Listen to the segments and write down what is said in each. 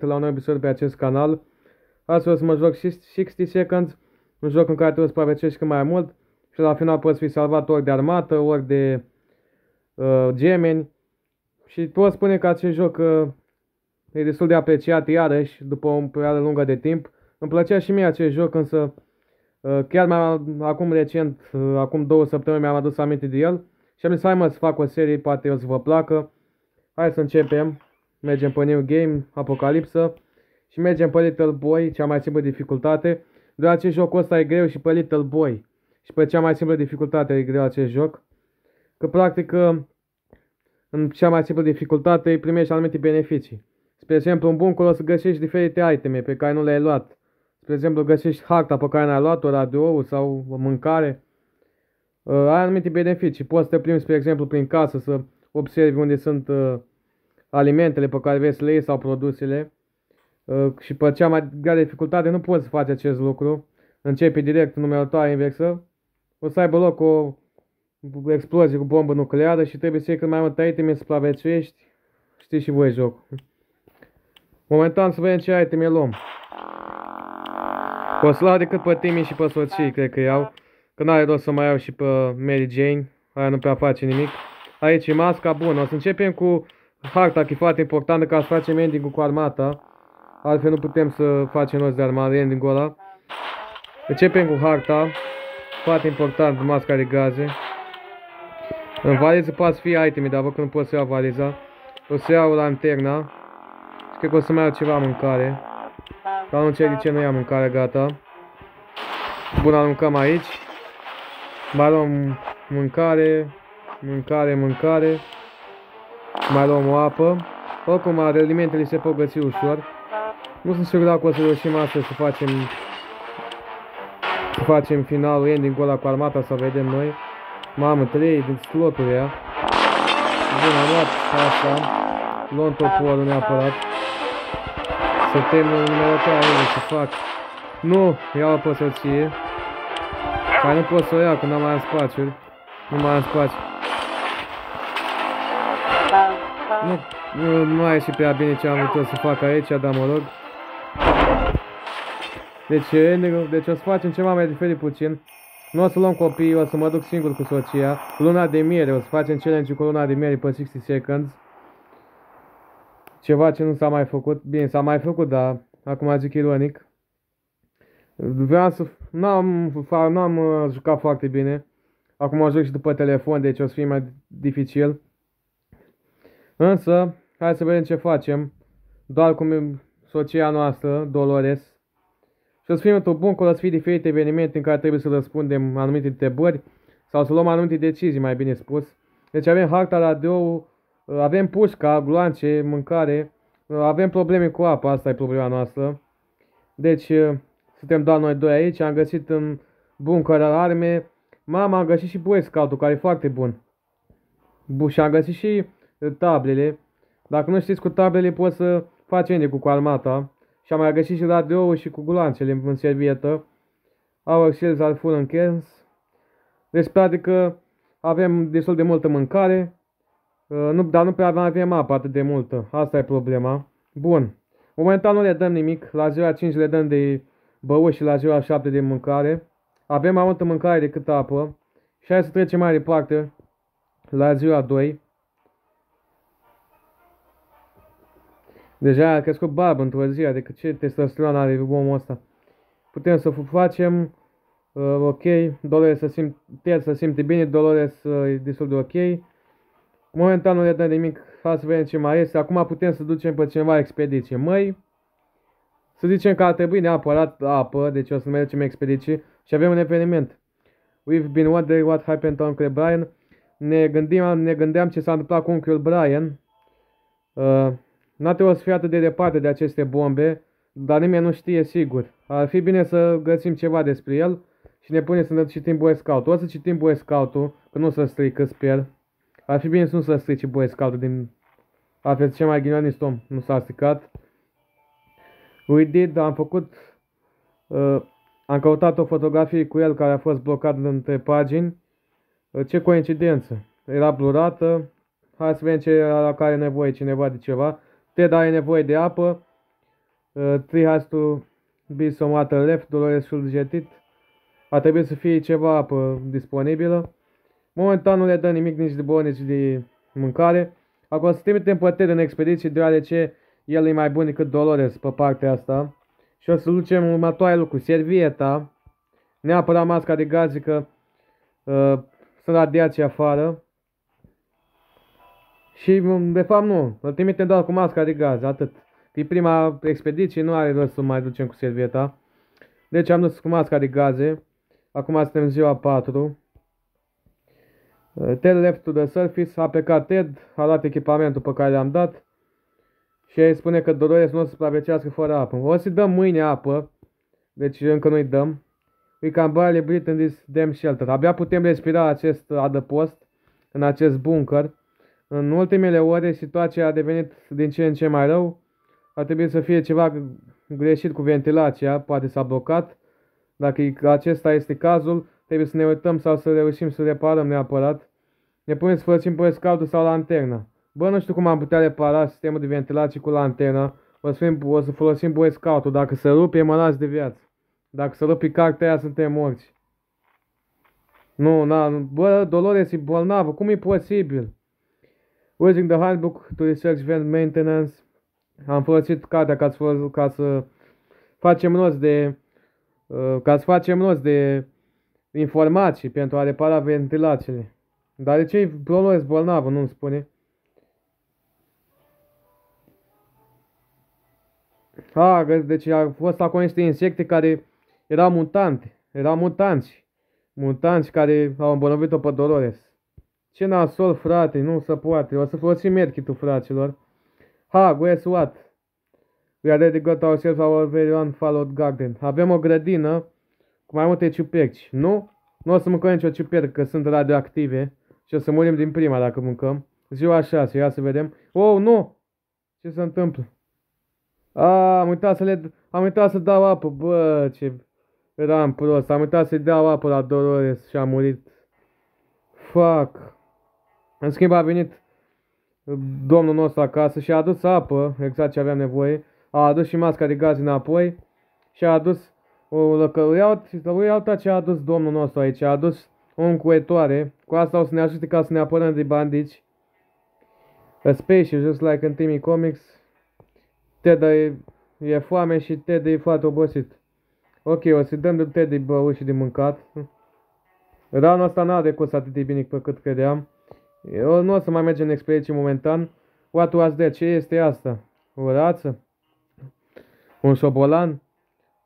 la un nou episod pe acest canal. Astăzi o să mă joc 60 Seconds, un joc în care trebuie să supraviețuiești cât mai mult și la final poți fi salvat ori de armată, ori de uh, gemeni. Și pot spune că acest joc uh, e destul de apreciat iarăși după o perioadă lungă de timp. Îmi plăcea și mie acest joc, însă uh, chiar mai acum recent, uh, acum două săptămâni mi-am adus aminte de el și am zis hai mă să fac o serie, poate o să vă placă. Hai să începem. Mergem pe New Game, Apocalipsă. Și mergem pe Little Boy, cea mai simplă dificultate. Deoarece jocul ăsta e greu și pe Little Boy. Și pe cea mai simplă dificultate e greu acest joc. Că practic în cea mai simplă dificultate îi primești anumite beneficii. Spre exemplu, în buncul o să găsești diferite iteme pe care nu le-ai luat. Spre exemplu, găsești harta pe care n-ai luat-o, radio sau mâncare. Uh, ai anumite beneficii. Poți să te plimbi, spre exemplu, prin casă să observi unde sunt uh, alimentele pe care vrei să le iei sau produsele uh, și pe cea mai grea dificultate nu poți să faci acest lucru. Începe direct numeratoare inversă, o să aibă loc o explozie cu bombă nucleară și trebuie să iei cât mai multe iteme să supraviețuiești. Știți și voi joc. Momentan să vedem ce iteme luăm. O să lau decât pe Timmy și pe soții, cred că iau. Că n-are rost să mai iau și pe Mary Jane. Aia nu prea face nimic. Aici e masca, bun. O să începem cu harta, că e foarte importantă ca să facem ending cu armata. Altfel nu putem să facem noi de armată, ending-ul ăla. Începem cu harta. Foarte important, masca de gaze. În valiză poate fi iteme, dar văd că nu pot să iau valiza. O să iau lanterna. Și cred că o să mai iau ceva mâncare. Dar nu încerc de ce nu iau mâncare, gata. Bun, aruncăm aici. Mai luăm mâncare, mâncare, mâncare. Mai luăm o apă. Oricum, alimentele se pot găsi ușor. Nu sunt sigur dacă o să reușim astăzi să facem să facem finalul, ending-ul ăla cu armata, să vedem noi. Mamă, 3 din sloturi ea. Bun, am luat asta. Luăm toporul neapărat. Să termin numeratoarea să fac. Nu, iau pe soție. Care nu pot să o iau, că n-am mai am spațiu. Nu mai am spațiu. Nu, nu, nu a ieșit prea bine ce am vrut să fac aici, dar mă rog. Deci, deci o să facem ceva mai diferit puțin. Nu o să luăm copii, o să mă duc singur cu soția. Luna de miere, o să facem challenge cu luna de miere pe 60 seconds. Ceva ce nu s-a mai făcut. Bine, s-a mai făcut, dar acum zic ironic. Vreau să... N-am, n-am uh, jucat foarte bine. Acum o joc și după telefon, deci o să fie mai dificil. Însă, hai să vedem ce facem. Doar cum soția noastră, Dolores. Și o să fim într-un bun, o să fie diferite evenimente în care trebuie să răspundem anumite întrebări sau să luăm anumite decizii, mai bine spus. Deci avem harta radio, avem pușca, gloance, mâncare, avem probleme cu apa, asta e problema noastră. Deci, suntem doar noi doi aici, am găsit în bunker arme. Mama a găsit și Boy Scout-ul, care e foarte bun. Și am găsit și tablele. Dacă nu știți cu tablele poți să faci ende cu armata. Și am mai găsit și radio și cu gulanțele în servietă. Our shells are full în cans. Deci, practic, avem destul de multă mâncare. Uh, nu, dar nu prea avem apă atât de multă. Asta e problema. Bun. Momentan nu le dăm nimic. La ziua 5 le dăm de băut și la ziua 7 de mâncare. Avem mai multă mâncare decât apă. Și hai să trecem mai departe. La ziua 2. Deja a crescut barbă într-o zi, adică ce testosteron are omul ăsta. Putem să facem, uh, ok, Dolores să simt, să simte bine, Dolores uh, e destul de ok. Momentan nu le dăm nimic, hai să vedem ce mai este. Acum putem să ducem pe cineva expediție. Măi, să zicem că ar trebui neapărat apă, deci o să mergem expediție și avem un eveniment. We've been wondering what happened to Uncle Brian. Ne, gândim, ne gândeam ce s-a întâmplat cu Uncle Brian. Uh, N-a trebuit să fie atât de departe de aceste bombe, dar nimeni nu știe sigur. Ar fi bine să găsim ceva despre el și ne pune să ne citim Boy Scout. O să citim Boy Scout-ul, că nu să strică, sper. Ar fi bine să nu să strice Boy Scout-ul din... Altfel, ce mai ghinionist om, nu s-a stricat. We did, am făcut... Uh, am căutat o fotografie cu el care a fost blocat între pagini. Uh, ce coincidență. Era blurată. Hai să vedem ce la care are nevoie cineva de ceva. Ted are nevoie de apă Uh, three has to be some water left, Dolores should get it. A trebuit să fie ceva apă disponibilă. Momentan nu le dă nimic nici de bun, nici de mâncare. Acum să trimitem pe Ted în expediție, deoarece el e mai bun decât Dolores pe partea asta. Și o să ducem următoare lucru, servieta, neapărat masca de gaze că uh, sunt radiații afară. Și de fapt nu, îl trimitem doar cu masca de gaze, atât. E prima expediție, nu are rost să mai ducem cu servieta. Deci am dus cu masca de gaze. Acum suntem ziua 4. Uh, Ted left to the surface, a plecat Ted, a luat echipamentul pe care le-am dat și îi spune că Dolores nu o să supraviețuiască fără apă. O să-i dăm mâine apă, deci încă nu-i dăm. We can barely breathe in this damn shelter. Abia putem respira acest adăpost, în acest bunker. În ultimele ore situația a devenit din ce în ce mai rău. A trebuit să fie ceva greșit cu ventilația, poate s-a blocat. Dacă acesta este cazul, trebuie să ne uităm sau să reușim să reparăm neapărat. Ne punem să folosim pe scaldul sau lanterna. Bă, nu știu cum am putea repara sistemul de ventilație cu lanterna. O să, fim, o să folosim Boy scout Dacă se rupe, mă las de viață. Dacă se rupe cartea aia, suntem morți. Nu, na, bă, Dolores e bolnavă. Cum e posibil? Using the handbook to research vent maintenance. Am folosit cartea ca să, ca să facem rost de uh, ca să facem rost de informații pentru a repara ventilațiile. Dar de ce e Dolores bolnavă, nu-mi spune? A, deci a fost acolo niște insecte care erau mutante, erau mutanți. Mutanți care au îmbolnăvit-o pe Dolores. Ce nasol, frate, nu se poate. O să folosim medkit fraților. Ha, guess what? We already got ourselves our very own followed garden. Avem o grădină cu mai multe ciuperci. Nu? Nu o să mâncăm nicio ciupercă, că sunt radioactive. Și o să murim din prima dacă mâncăm. Ziua 6, ia să vedem. Oh, nu! Ce se întâmplă? A, am uitat să le... Am uitat să dau apă, bă, ce... Eram prost, am uitat să-i dau apă la Dolores și a murit. Fuck. În schimb a venit domnul nostru acasă și a adus apă, exact ce aveam nevoie. A adus și masca de gaz înapoi și a adus o lăcăruiau, iau ce a adus domnul nostru aici. A adus o încuetoare. Cu asta o să ne ajute ca să ne apărăm de bandici. A spaceship, just like in Timmy Comics. Ted e, e foame și Ted e foarte obosit. Ok, o să dăm de Ted de băut și de mâncat. Ranul ăsta n-a decurs atât de bine pe cât credeam. Eu nu o să mai mergem în expediție momentan. What was that? Ce este asta? O rață? Un șobolan?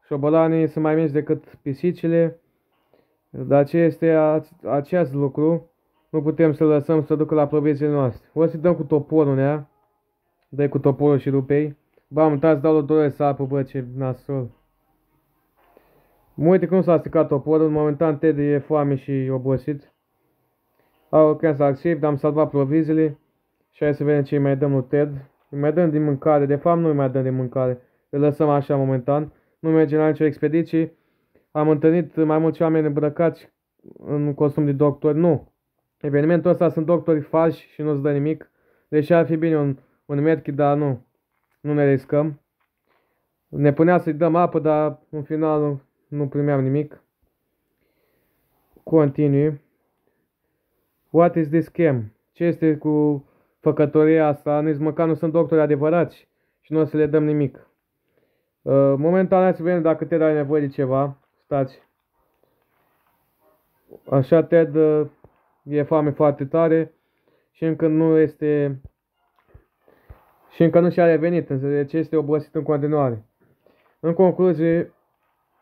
Șobolanii sunt mai mici decât pisicile. Dar ce este acest lucru? Nu putem să lăsăm să ducă la proviziile noastre. O să dăm cu toporul, nea. Dai cu toporul și rupei. Bă, am uitat să dau lui să apă, bă, ce nasol. Mă uite cum s-a stricat toporul, momentan Teddy e foame și obosit. Au să accept, am salvat proviziile. Și hai să vedem ce îi mai dăm lui Ted. Îi mai dăm din mâncare, de fapt nu îi mai dăm din mâncare. Îl lăsăm așa momentan. Nu mergem la nicio expediție. Am întâlnit mai mulți oameni îmbrăcați în costum de doctor. Nu. Evenimentul ăsta sunt doctori falși și nu-ți dă nimic. Deși ar fi bine un, un medkit, dar nu. Nu ne riscăm. Ne punea să-i dăm apă, dar în final nu primeam nimic. Continui. What is this scam? Ce este cu făcătoria asta? Nici măcar nu sunt doctori adevărați și nu o să le dăm nimic. Uh, momentan hai să vedem dacă te dai nevoie de ceva. Stați. Așa Ted uh, e foame foarte tare și încă nu este și încă nu și-a revenit, deci este obosit în continuare. În concluzie,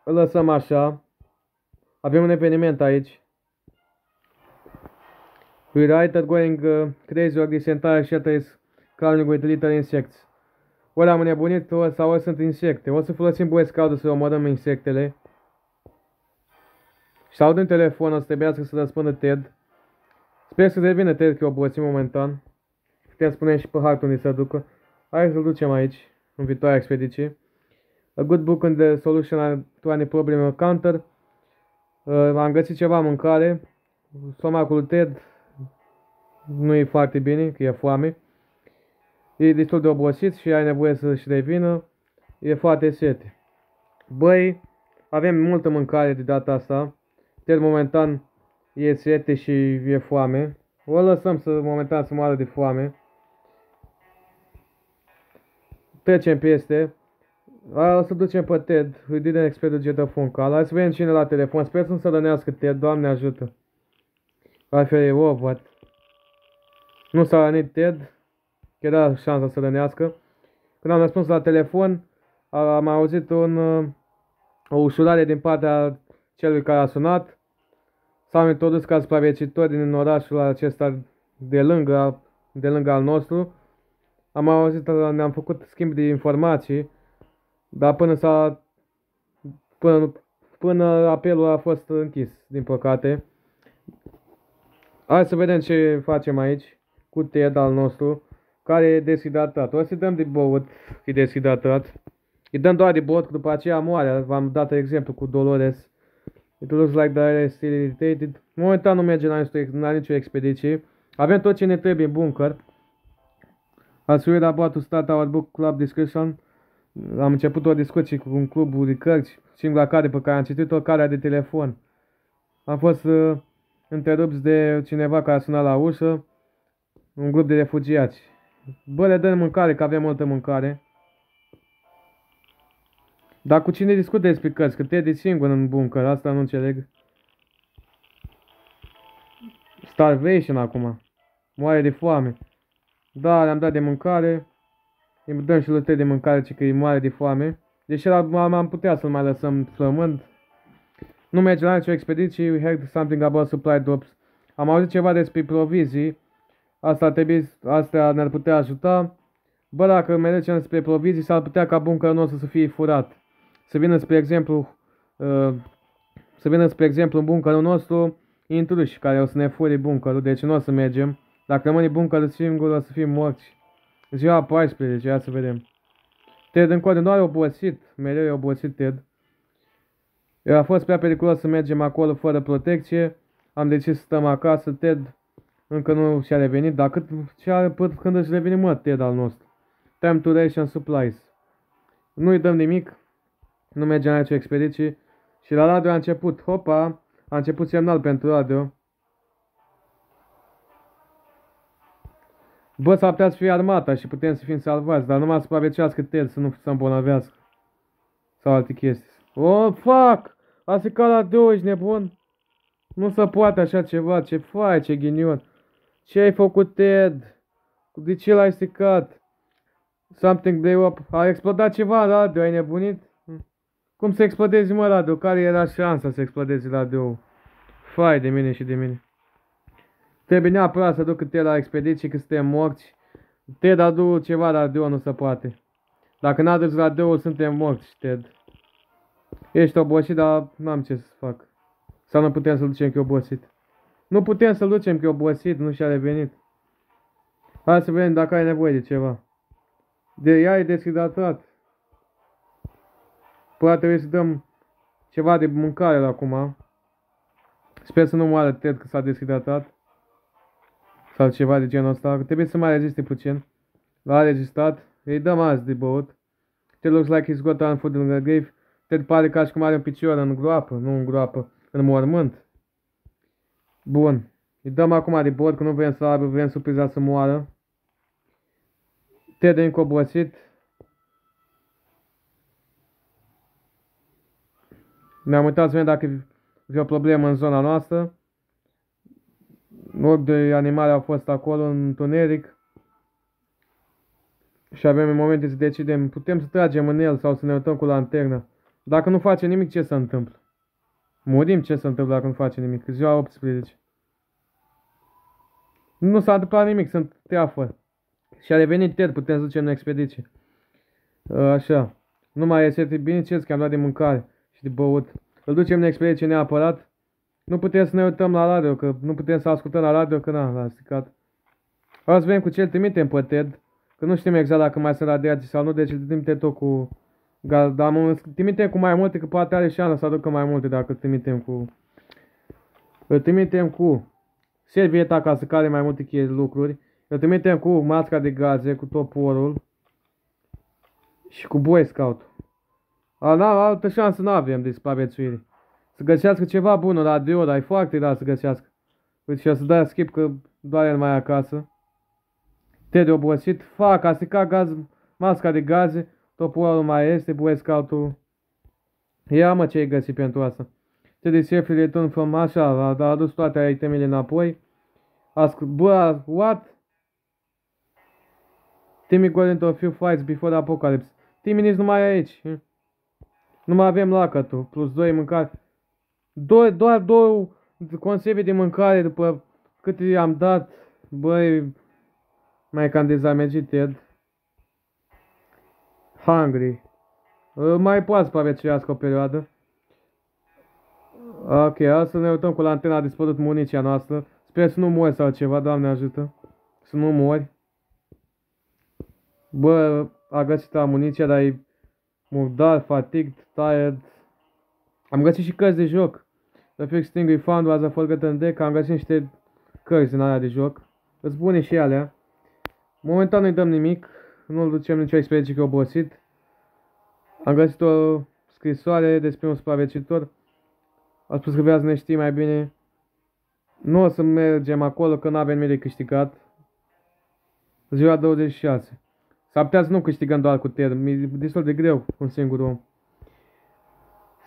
îl lăsăm așa. Avem un eveniment aici. We write that going uh, crazy or this entire shelter is crawling with little insects. Ori am nebunit sau ori sunt insecte. O să folosim Boy Scout să omorăm insectele. Și aud un telefon, o să trebuiască să răspundă Ted. Sper să revină Ted, că obosit momentan. Putem spune și pe hartul unde să ducă. Hai să-l ducem aici, în viitoarea expediție. A good book on the solution to any problem encounter. Uh, am găsit ceva mâncare. Stomacul Ted nu e foarte bine, că e foame. E destul de obosit și ai nevoie să-și revină. E foarte sete. Băi, avem multă mâncare de data asta. Ted momentan e sete și e foame. O lăsăm să momentan să moară de foame. Trecem peste. O să ducem pe Ted. We didn't expect to get a phone call. Hai să vedem cine la telefon. Sper să-mi să rănească Ted. Doamne ajută. Altfel e what? Nu s-a rănit Ted. Era șansa să rănească. Când am răspuns la telefon, am auzit un, o ușurare din partea celui care a sunat. S-au introdus ca supraviețuitori din orașul acesta de lângă, de lângă al nostru. Am auzit, ne-am făcut schimb de informații, dar până s-a până, până apelul a fost închis, din păcate. Hai să vedem ce facem aici cu Ted al nostru, care e deshidratat. O să dăm de băut, e deshidratat. Îi dăm doar de băut, după aceea moare. V-am dat exemplu cu Dolores. It looks like the area is still irritated. Momentan nu merge la, la nicio expediție. Avem tot ce ne trebuie în bunker. As we about to start our book club discussion, am început o discuție cu un club de cărți, singura care pe care am citit-o, care de telefon. Am fost uh, întrerupți de cineva care a sunat la ușă, un grup de refugiați. Bă, le dăm mâncare, că avem multă mâncare. Dar cu cine discut despre cărți? Că te de singur în bunker, asta nu înțeleg. Starvation acum. Moare de foame. Da, le-am dat de mâncare. Îi dăm și lui de mâncare, ci că e moare de foame. Deși am putea să-l mai lăsăm flămând. Nu merge la nicio expediție. We heard something about supply drops. Am auzit ceva despre provizii. Asta trebuie, astea ne-ar putea ajuta. Bă, dacă mergem spre provizii, s-ar putea ca bunkerul nostru să fie furat. Să vină, spre exemplu, uh, să vină, spre exemplu, în bunkerul nostru intruși care o să ne fure bunkerul, deci nu o să mergem. Dacă rămâne bunkerul singur, o să fim morți. Ziua 14, ia să vedem. Ted în continuare obosit, mereu e obosit Ted. Eu a fost prea periculos să mergem acolo fără protecție. Am decis să stăm acasă, Ted încă nu și-a revenit, dar cât și are până când își revine mă, Ted al nostru. Time to ration supplies. Nu-i dăm nimic, nu mergem la nicio expediție. Și la radio a început, hopa, a început semnal pentru radio. Bă, s-ar putea să fie armata și putem să fim salvați, dar numai să supraviețuiască Ted, să nu să îmbolnăvească. Sau alte chestii. Oh, fuck! A ca la două, ești nebun? Nu se poate așa ceva, ce faci, ce ghinion. Ce ai făcut, Ted? De ce l-ai stricat? Something blew up. A explodat ceva radio, ai nebunit? Cum să explodezi, mă, radio? Care era șansa să explodezi radio? Fai de mine și de mine. Trebuie neapărat să duc te la expediție că suntem morți. Ted adu ceva radio, nu se poate. Dacă n-aduci radio, suntem morți, Ted. Ești obosit, dar n-am ce să fac. Sau nu putem să-l ducem că e obosit. Nu putem să-l ducem că e obosit, nu și-a revenit. Hai să vedem dacă ai nevoie de ceva. De ea e deshidratat. Poate trebuie să dăm ceva de mâncare la acum. Sper să nu moară Ted că s-a deshidratat. Sau ceva de genul ăsta. Trebuie să mai reziste puțin. L-a rezistat. Îi dăm azi de băut. Ted looks like he's got on food in the grave. Ted pare ca și cum are un picior în groapă. Nu în groapă. În mormânt. Bun. Îi dăm acum de băut că nu vrem să aibă, vrem surpriza să moară. Ted e încă obosit. Ne-am uitat să vedem dacă e o problemă în zona noastră. Ochi de animale au fost acolo în întuneric. Și avem în momente să decidem, putem să tragem în el sau să ne uităm cu lanterna. Dacă nu face nimic, ce se întâmplă? Murim ce se întâmplă dacă nu face nimic. Ziua 18. Nu s-a întâmplat nimic, sunt teafă. Și a revenit Ted, putem să ducem în expediție. Așa. Nu mai este bine ce că am luat de mâncare și de băut. Îl ducem în expediție neapărat. Nu putem să ne uităm la radio, că nu putem să ascultăm la radio, că n-am l stricat. O să vedem cu ce îl trimitem pe Ted, că nu știm exact dacă mai sunt radiații sau nu, deci îl trimite tot cu... Dar îl trimitem cu mai multe, că poate are șansă să aducă mai multe dacă îl trimitem cu... Îl trimitem cu servieta ca să care mai multe chestii, lucruri. Îl trimitem cu masca de gaze, cu toporul și cu Boy Scout. A, altă șansă nu avem de supraviețuire. Să găsească ceva bun la radio, dar e foarte rar să găsească. Uite și o să dai skip că doar el mai acasă. Te de obosit, fac, a stricat gaz, masca de gaze, toporul mai este, Boy Scout-ul. Ia mă ce ai găsit pentru asta. Te de șef return from așa, a, a adus toate itemele înapoi. A scris, bă, what? Timmy got into a few fights before the apocalypse. Timmy nici nu mai e aici. Nu mai avem lacătul, plus 2 mâncare. Doi, doar două conserve de mâncare după cât i-am dat. Băi, mai cam dezamăgit, Ted. Hungry. Mai poate să supraviețuiască o perioadă. Ok, să ne uităm cu lantena a dispărut muniția noastră. Sper să nu mori sau ceva, Doamne ajută. Să nu mori. Bă, a găsit amuniția, dar e murdar, fatigued, tired. Am găsit și cărți de joc. The fixed thing we found was a forgotten deck. Am găsit niște cărți din alea de joc. Îți bune și alea. Momentan nu-i dăm nimic. Nu-l ducem nicio experiență că obosit. Am găsit o scrisoare despre un supraviețuitor. A spus că vrea să ne știi mai bine. Nu o să mergem acolo că nu avem nimic de câștigat. Ziua 26. S-ar putea să nu câștigăm doar cu Ted. E destul de greu cu un singur om.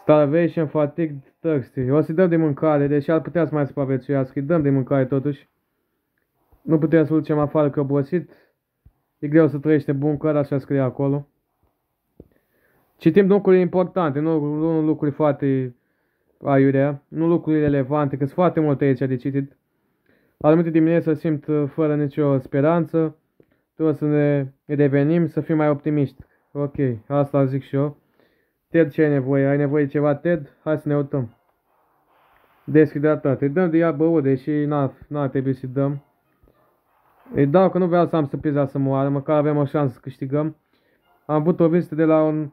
Starvation, fatigue, thirsty. O să-i dăm de mâncare, deși ar putea să mai supraviețuiască. Îi dăm de mâncare totuși. Nu putem să-l ducem afară că obosit. E greu să trăiește buncăr, așa scrie acolo. Citim lucruri importante, nu, nu lucruri foarte aiurea, nu lucruri relevante, că sunt foarte multe aici de citit. Anumite dimineți simt uh, fără nicio speranță, trebuie să ne revenim, să fim mai optimiști. Ok, asta zic și eu. Ted, ce ai nevoie? Ai nevoie de ceva, Ted? Hai să ne uităm. Deshidratat. Îi dăm de ea băut, deși n-ar trebui să-i dăm. Îi dau că nu vreau să am surpriza să moară, măcar avem o șansă să câștigăm. Am avut o vizită de la un,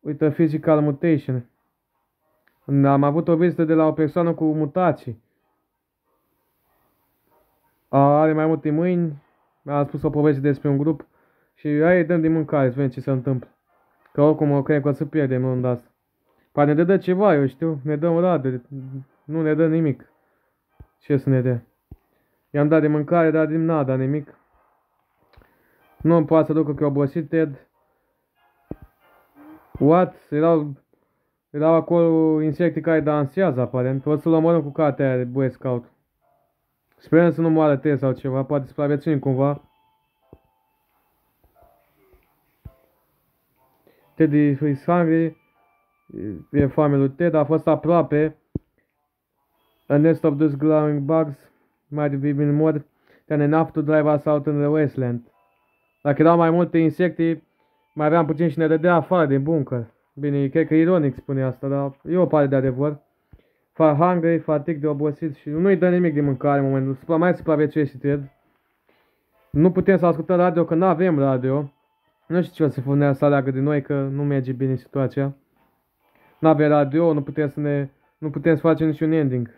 uite, physical mutation. Am avut o vizită de la o persoană cu mutații. Are mai multe mâini, mi-a spus o poveste despre un grup și hai dăm de mâncare să vedem ce se întâmplă. Că oricum o cred că o să pierdem în asta. Poate ne dă ceva, eu știu, ne dă un rad, nu ne dă nimic. Ce să ne dea? I-am dat de mâncare, dar din nada, nimic. Nu îmi poate să ducă că e obosit Ted. What? Erau, erau acolo insecte care dansează, aparent. O să-l omorâm cu cartea aia de Boy Scout. Sperăm să nu moară Ted sau ceva, poate să supraviețuim cumva. Teddy is hungry. E foame lui Ted, a fost aproape. A nest of those glowing bugs might have been more than enough to drive us out in the wasteland. Dacă erau mai multe insecte, mai aveam puțin și ne dădea afară din bunker. Bine, cred că ironic spune asta, dar e o parte de adevăr. Far hungry, fatig de obosit și nu-i dă nimic de mâncare în momentul. Supra mai supraviețuiește, cred. Nu putem să ascultăm radio, că nu avem radio. Nu știu ce o să furnea să aleagă de noi, că nu merge bine situația. Nu avem radio, nu putem să ne... Nu putem să facem niciun ending.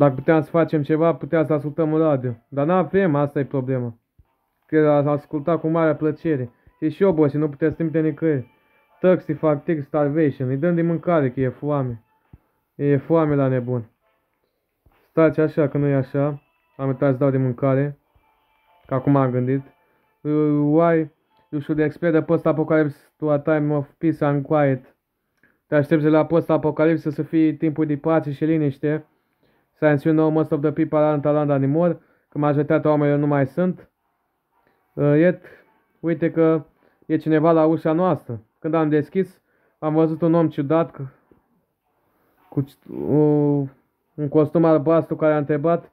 Dacă puteam să facem ceva, puteam să ascultăm în radio. Dar nu avem, asta e problema. Că a ascultat cu mare plăcere. E și obosit, nu putem să trimite nicăieri. Thirsty, fatigue, starvation. Îi dăm de mâncare, că e foame. E foame la nebun. Stați așa, că nu e așa. Am uitat să dau de mâncare. Că acum am gândit. Why you should expect the post-apocalypse to a time of peace and quiet. Te aștepți la post-apocalipsă să fie timpul de pace și liniște. Since you know most of the people aren't around anymore, că majoritatea oamenilor nu mai sunt. Uh, yet, uite că e cineva la ușa noastră. Când am deschis, am văzut un om ciudat cu uh, un costum albastru care a întrebat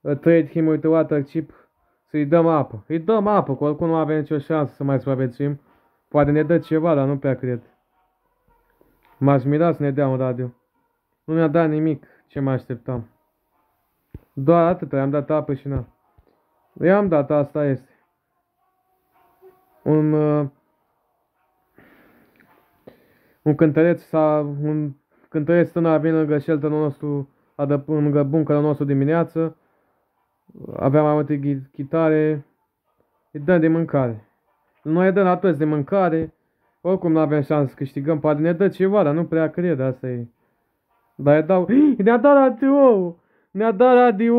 uh, Trade him with water chip să-i dăm apă. Îi dăm apă, că oricum nu avem nicio șansă să mai supraviețuim. Poate ne dă ceva, dar nu prea cred. M-aș mira să ne dea un radio. Nu ne-a dat nimic. Ce mai așteptam? Doar atât, i-am dat apă și na. I-am dat, asta este. Un, uh, un cântăreț sau un cântăreț tânăr a venit lângă shelter nostru, adăp, lângă bunkerul nostru dimineață. Aveam mai multe chitare. Îi dăm de mâncare. Noi îi dăm la toți de mâncare. Oricum nu avem șansă să câștigăm, poate ne dă ceva, dar nu prea cred, asta e. Dar e dau... Ne-a dat radio! Ne-a dat radio!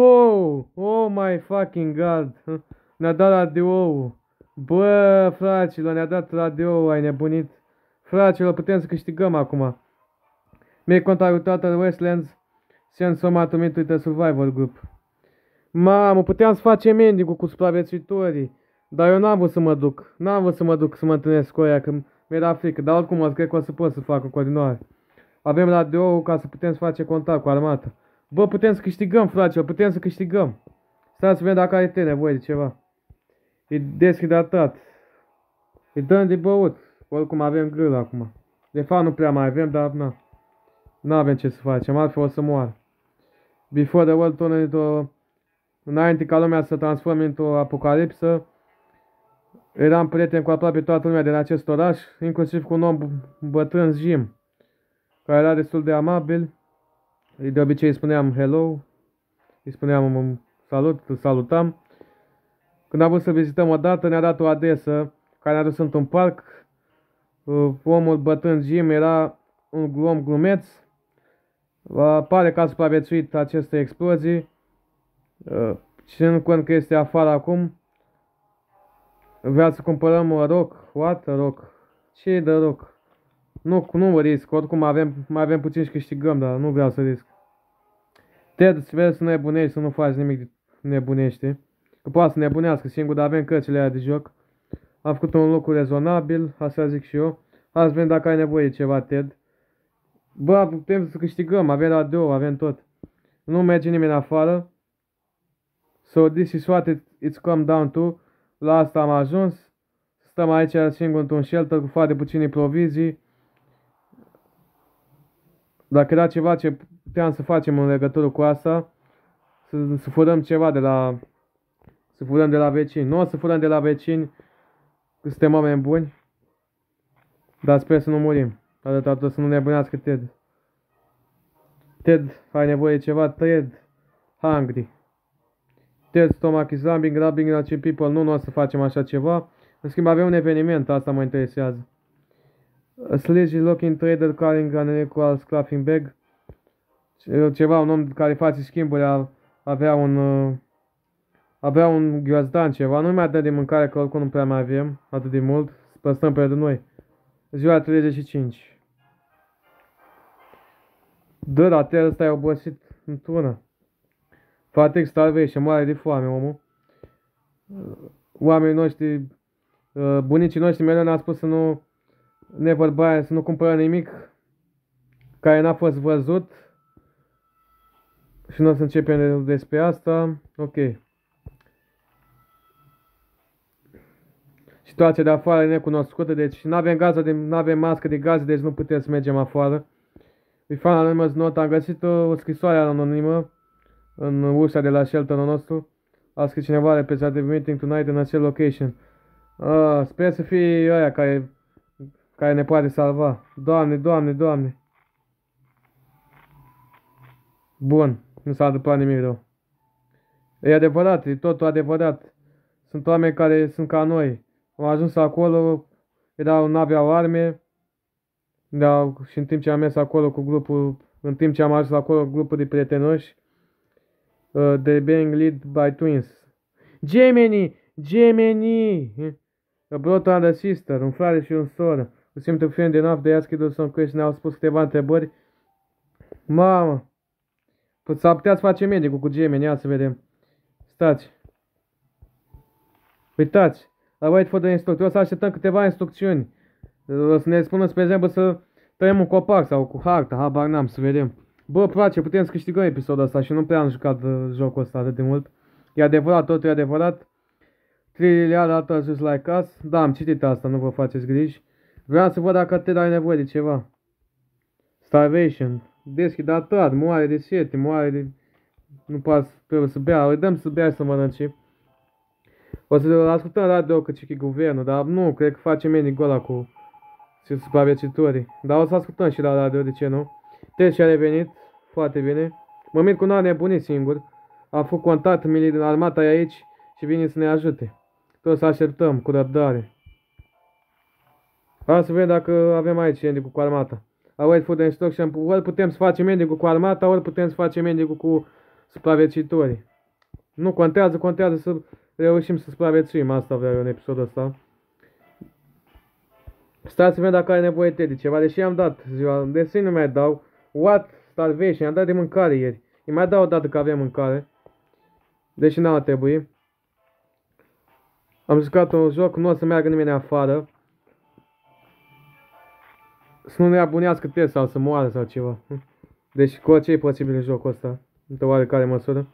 Oh my fucking god! Ne-a dat radio! Bă, fraților, ne-a dat radio, ai nebunit. Fraților, putem să câștigăm acum. Mi-ai contactat Westlands, send some to me to the survival group. Mamă, puteam să facem ending cu supraviețuitorii. Dar eu n-am vrut să mă duc. N-am vrut să mă duc să mă întâlnesc cu ea, că mi-era frică. Dar oricum, o cred că o să pot să fac în continuare. Avem radio ca să putem să facem contact cu armata. Bă, putem să câștigăm, fraților, putem să câștigăm. Stați să vedem dacă are nevoie de ceva. E deshidratat. Îi dăm de băut. Oricum avem grâu acum. De fapt nu prea mai avem, dar na. Nu avem ce să facem, altfel o să moară. Before the world turned into... Înainte ca lumea să se transforme într-o apocalipsă, eram prieten cu aproape toată lumea din acest oraș, inclusiv cu un om bătrân Jim, care era destul de amabil. De obicei îi spuneam hello, îi spuneam salut, îl salutam. Când am vrut să vizităm o dată, ne-a dat o adresă care ne-a dus într-un parc. Uh, omul bătrân Jim era un om glumeț. Pare că a supraviețuit aceste explozii. Uh, ținând cont că este afară acum, vrea să cumpărăm rock. What? Rock. Ce e de rock? Nu, nu risc. Oricum avem, mai avem puțin și câștigăm, dar nu vreau să risc. Ted, sper să nu nebunești, să nu faci nimic nebunește. Că poate să nebunească singur, dar avem cărțile aia de joc. Am făcut un lucru rezonabil, asta zic și eu. Hai să vedem dacă ai nevoie de ceva, Ted. Bă, putem să câștigăm, avem radio, avem tot. Nu merge nimeni afară. So this is what it, it's come down to. La asta am ajuns. Stăm aici singur într-un shelter cu foarte puține provizii. Dacă era ceva ce puteam să facem în legătură cu asta, să, să furăm ceva de la să furăm de la vecini. Nu o să furăm de la vecini, că suntem oameni buni. Dar sper să nu murim. Atâta tot să nu nebunească Ted. Ted, ai nevoie de ceva? Ted, hungry. Ted, stomach is rumbling, rubbing in people. Nu, nu o să facem așa ceva. În schimb, avem un eveniment, asta mă interesează. A sleazy looking trader carrying an equal scrapping bag. Ceva, un om care face schimburi avea un... Uh, avea un ghiozdan ceva, nu mai dă de mâncare că oricum nu prea mai avem atât de mult, păstrăm pe de noi. Ziua 35. Dă, la tel ăsta e obosit într-una. Fatigue starvation, moare de foame omul. Oamenii noștri, uh, bunicii noștri mereu ne-a spus să nu ne vorba să nu cumpără nimic care n-a fost văzut. Și nu o să începem despre asta. Ok. Situația de afară e necunoscută, deci nu avem gază de, nu avem mască de gaze, deci nu putem să mergem afară. We found anonymous note, am găsit o, o scrisoare anonimă în ușa de la shelterul nostru. A scris cineva reprezentative meeting tonight in acel location. Uh, sper să fie aia care, care ne poate salva. Doamne, doamne, doamne. Bun, nu s-a întâmplat nimic rău. E adevărat, e totul adevărat. Sunt oameni care sunt ca noi. Am ajuns acolo, erau, nu aveau arme, da, și în timp ce am mers acolo cu grupul, în timp ce am ajuns acolo cu grupul de prietenoși, uh, de being lead by twins. Gemini! Gemini! A brother and a sister, un frate și un soră. Who seem to friend enough, they asked some question, au spus câteva întrebări. Mamă! S-ar putea să facem medicul cu Gemini, ia să vedem. Stați. Uitați. La wait for the instructor. O să așteptăm câteva instrucțiuni. O să ne spună, spre exemplu, să tăiem un copac sau cu harta, habar n-am, să vedem. Bă, place, putem să câștigăm episodul ăsta și nu prea am jucat uh, jocul ăsta atât de mult. E adevărat, totul e adevărat. Triliard altă just like us. Da, am citit asta, nu vă faceți griji. Vreau să văd dacă te dai nevoie de ceva. Starvation. Deshidratat, moare de sete, moare de... Nu poate să bea, îi dăm să bea și să mănânce. O să ascultăm radio că ce guvernul, dar nu, cred că face meni gola cu supraviețuitorii. Dar o să ascultăm și la radio, de ce nu? Ted și-a revenit, foarte bine. Mă mit cu n-a nebunit singur. A făcut contact, milii din armata aici și vine să ne ajute. Tot să așteptăm cu răbdare. Hai să vedem dacă avem aici ending cu armata. Await food and stock și ori putem să facem ending cu armata, ori putem să facem ending cu supraviețuitorii. Nu contează, contează să reușim să supraviețuim. Asta vreau în episodul ăsta. Stați să vedem dacă are nevoie de ceva, deși am dat ziua. Desi nu mai dau. What? Starvation. Am dat de mâncare ieri. Îi mai dau o dată că avem mâncare. Deși n-a trebui. Am jucat un joc, nu o să meargă nimeni afară. Să nu ne abunească pe sau să moară sau ceva. Deci cu orice e posibil în jocul ăsta. Într-o oarecare măsură.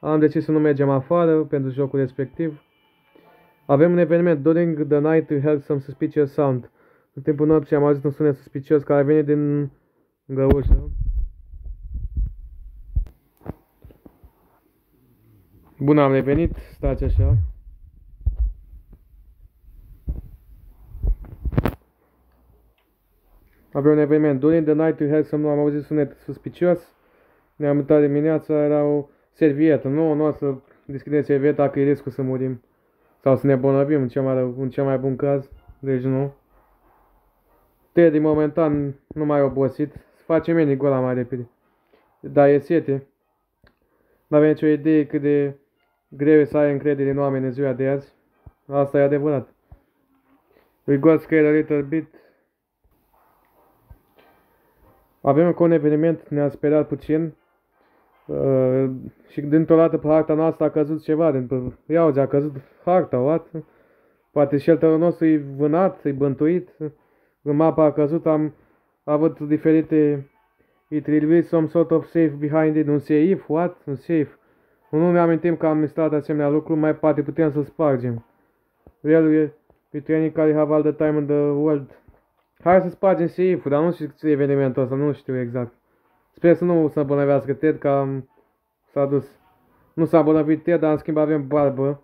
Am decis să nu mergem afară pentru jocul respectiv. Avem un eveniment. During the night we heard some suspicious sound. În timpul nopții am auzit un sunet suspicios care a venit din găușă. Bun, am revenit. Stați așa. Avea un eveniment. During the night we had some, am auzit sunet suspicios. Ne-am uitat dimineața, era o servietă. Nu, nu o să deschidem servieta, că e riscul să murim. Sau să ne bolnăvim în cel mai, în cel mai bun caz. Deci nu. Teddy momentan nu mai obosit. Să facem mine gola mai repede. Da, e sete. Nu avem nicio idee cât de greu e să ai încredere în oameni în ziua de azi. Asta e adevărat. We got scared a little bit. Avem încă un eveniment, ne-a speriat puțin. Uh, și dintr-o dată pe harta noastră a căzut ceva. Din, ia uite, a căzut harta, what? Poate shelterul nostru e vânat, e bântuit. În mapa a căzut, am avut diferite... It reveals some sort of safe behind it. Un safe? What? Un safe. Nu ne amintim că am installat asemenea lucruri, mai poate putem să spargem. Really, we training care have all the time in the world. Hai să spargem safe dar nu știu ce evenimentul ăsta, nu știu exact. Sper să nu se îmbolnăvească Ted, că s-a dus. Nu s-a îmbolnăvit Ted, dar în schimb avem barbă.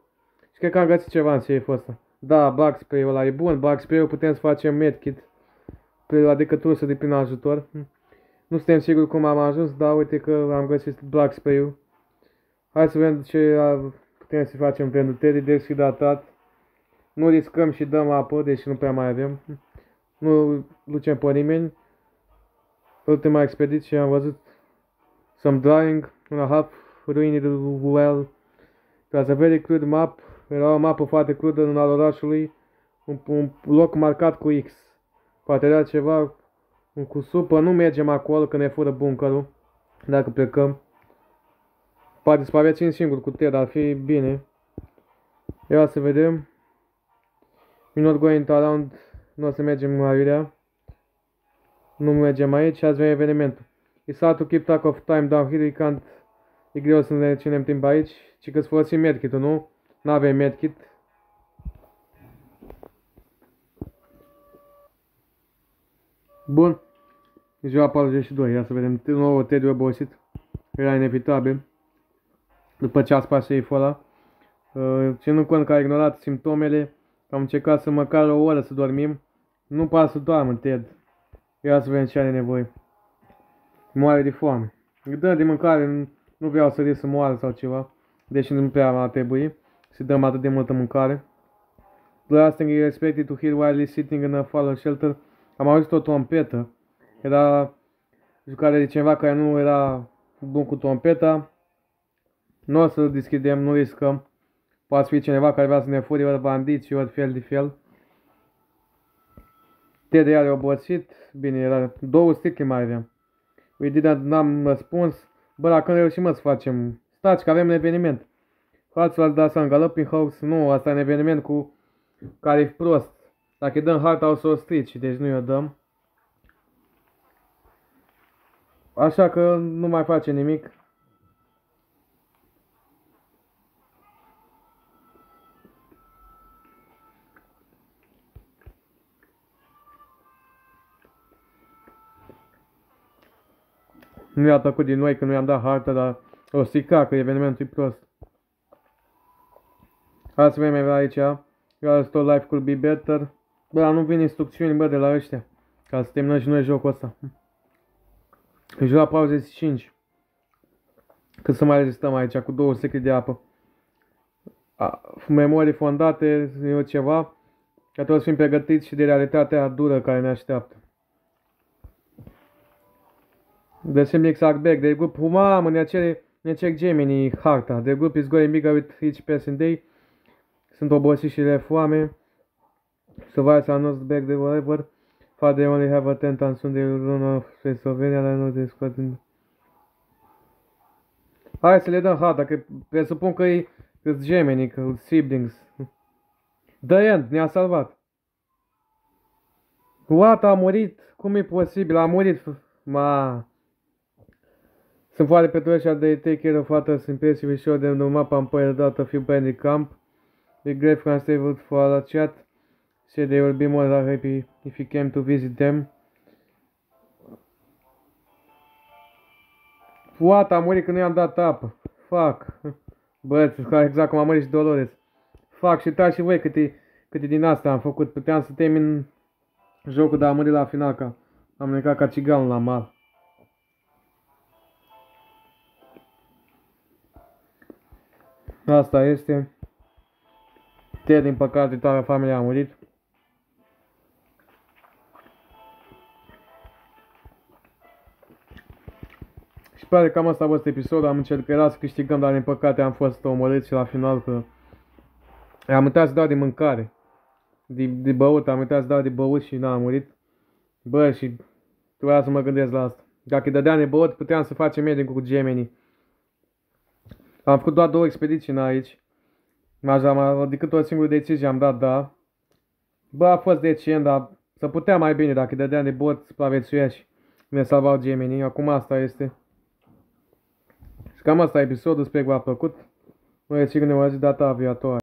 Și cred că am găsit ceva în safe ăsta. Da, bug spray-ul ăla e bun, bug spray-ul putem să facem medkit. Adică tursă de prin ajutor. Nu suntem siguri cum am ajuns, dar uite că am găsit bug spray-ul. Hai să vedem ce putem să facem pentru Teddy deshidratat. Nu riscăm și dăm apă, deși nu prea mai avem. Nu ducem pe nimeni. Ultima expediție am văzut some drying on a half ruined well. It was a very crude map. Era o mapă foarte crudă în al orașului. Un, un loc marcat cu X. Poate era ceva cu supă. Nu mergem acolo că ne fură bunkerul. Dacă plecăm. Poate supraviețuim singur cu Ted, ar fi bine. Ia să vedem. We're not going around. Nu o să mergem în aiurea. Nu mergem aici, azi vine evenimentul. It's hard to keep track of time down here, we can't... E greu să ne ținem timp aici, ci că-ți folosim medkit-ul, nu? N-avem medkit. Bun. Ziua 42, ia să vedem. Nouă Teddy obosit. Era inevitabil după ce a spart safe ăla. Uh, ținând cont că a ignorat simptomele, am încercat să măcar o oră să dormim. Nu poate să doarmă, Ted. Ia să vedem ce are nevoie. Moare de foame. Dă de mâncare, nu vreau să risk să moară sau ceva. Deși nu prea ar trebui să dăm atât de multă mâncare. The last thing he expected to hear while he's sitting in a fallen shelter. Am auzit o trompetă. Era jucare de cineva care nu era bun cu trompeta. Nu o să deschidem, nu riscăm. Poate fi cineva care vrea să ne fure ori bandiți, ori fel de fel. Teddy are obosit. Bine, era două sticle mai aveam. We didn't, n-am răspuns. Bă, dacă nu reușim să facem. Stați că avem un eveniment. Fraților, da să Galloping House. Nu, asta e un eveniment cu care e prost. Dacă îi dăm harta o să o strici, deci nu i-o dăm. Așa că nu mai face nimic. Nu i-a tăcut din noi că nu i-am dat harta, dar o strica că evenimentul e prost. Hai să vedem aici. Eu tot life could be better. Bă, nu vin instrucțiuni, bă, de la ăștia. Ca să terminăm și noi jocul ăsta. Deci la 45. Cât să mai rezistăm aici, cu două secre de apă. A, memorii fondate, eu ceva. Că toți fim pregătiți și de realitatea dură care ne așteaptă. The same exact back. The group, mamă, ne cer, ne cer Gemini harta. The group is going bigger with each person day. Sunt obosit și le foame. Survivors are not back the whatever. Father they only have a tent and soon they will run off to Slovenia. I know they squad in... Hai să le dăm harta, că presupun că e Gemini, că siblings. The End ne-a salvat. What? A murit? Cum e posibil? A murit? Ma... Sunt foarte petreceți de take care of others impressive show them the map and point out a few bandit camp. The great friends they would for a chat. Said they will be more than happy if you came to visit them. What? A murit când nu i-am dat apă. Fuck. Bă, exact cum a murit și Dolores. Fac și uitați și voi câte, câte din asta am făcut. Puteam să termin jocul, dar am murit la final ca am necat ca ciganul la mal. Asta este. Te, din păcate, toată familia a murit. Și pare cam asta a fost episodul. Am încercat să câștigăm, dar din păcate am fost omorât și la final că am uitat să dau de mâncare. De, de băut, am uitat să dau de băut și n-am murit. Bă, și trebuia să mă gândesc la asta. Dacă îi dădeam de băut, puteam să facem medic cu Gemini. Am făcut doar două expediții în aici. M-am decât o singură decizie am dat da. Bă, a fost decent, dar să putea mai bine dacă îi dădeam de bot, supraviețuia și ne salvau Gemini. Acum asta este. Și cam asta e episodul, sper că v-a plăcut. Noi sigur ne vom data viitoare.